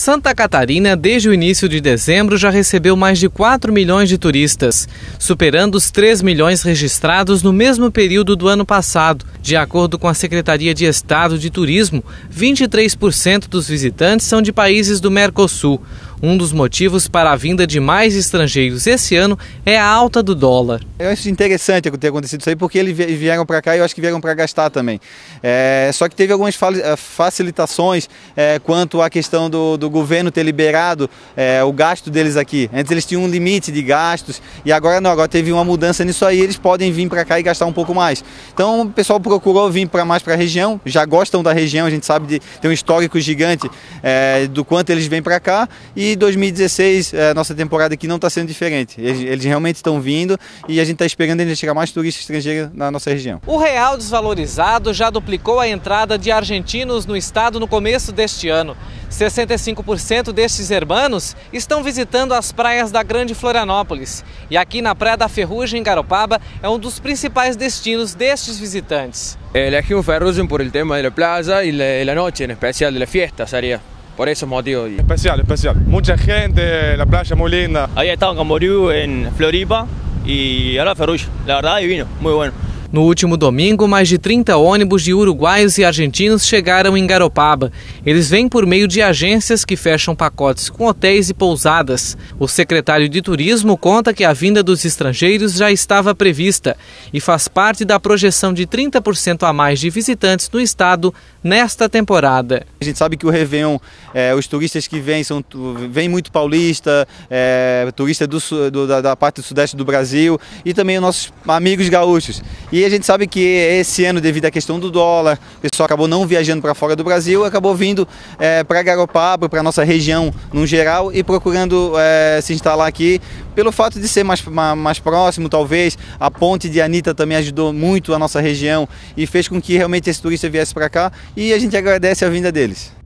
Santa Catarina, desde o início de dezembro, já recebeu mais de 4 milhões de turistas, superando os 3 milhões registrados no mesmo período do ano passado. De acordo com a Secretaria de Estado de Turismo, 23% dos visitantes são de países do Mercosul. Um dos motivos para a vinda de mais estrangeiros esse ano é a alta do dólar. Eu acho interessante ter acontecido isso aí, porque eles vieram para cá e eu acho que vieram para gastar também. É, só que teve algumas eh, facilitações é, quanto à questão do, do governo ter liberado é, o gasto deles aqui. Antes eles tinham um limite de gastos e agora não, agora teve uma mudança nisso aí, eles podem vir para cá e gastar um pouco mais. Então o pessoal procurou vir para mais para a região, já gostam da região, a gente sabe de ter um histórico gigante do quanto eles vêm para cá e 2016, a é, nossa temporada aqui não está sendo diferente. Eles, eles realmente estão vindo e a gente está esperando ainda chegar mais turistas estrangeiros na nossa região. O real desvalorizado já duplicou a entrada de argentinos no estado no começo deste ano. 65% destes hermanos estão visitando as praias da Grande Florianópolis. E aqui na Praia da Ferrugem, em Garopaba, é um dos principais destinos destes visitantes. Elegimos Ferrugem por el tema da praia e da noite, em especial da festa, seria por esos motivos. Especial, especial. Mucha gente, la playa muy linda. Había estado en Camboriú, en Floripa y ahora Ferrugem. La verdad, divino, muy bueno. No último domingo, mais de 30 ônibus de uruguaios e argentinos chegaram em Garopaba. Eles vêm por meio de agências que fecham pacotes com hotéis e pousadas. O secretário de Turismo conta que a vinda dos estrangeiros já estava prevista e faz parte da projeção de 30% a mais de visitantes no estado nesta temporada. A gente sabe que o Réveillon, é, os turistas que vêm são vem muito paulista, é, turista do, do, da, da, parte do sudeste do Brasil e também os nossos amigos gaúchos. E e a gente sabe que esse ano, devido à questão do dólar, o pessoal acabou não viajando para fora do Brasil, acabou vindo é, para Garopaba, para nossa região no geral e procurando é, se instalar aqui. Pelo fato de ser mais, mais próximo, talvez, a ponte de Anitta também ajudou muito a nossa região e fez com que realmente esse turista viesse para cá e a gente agradece a vinda deles.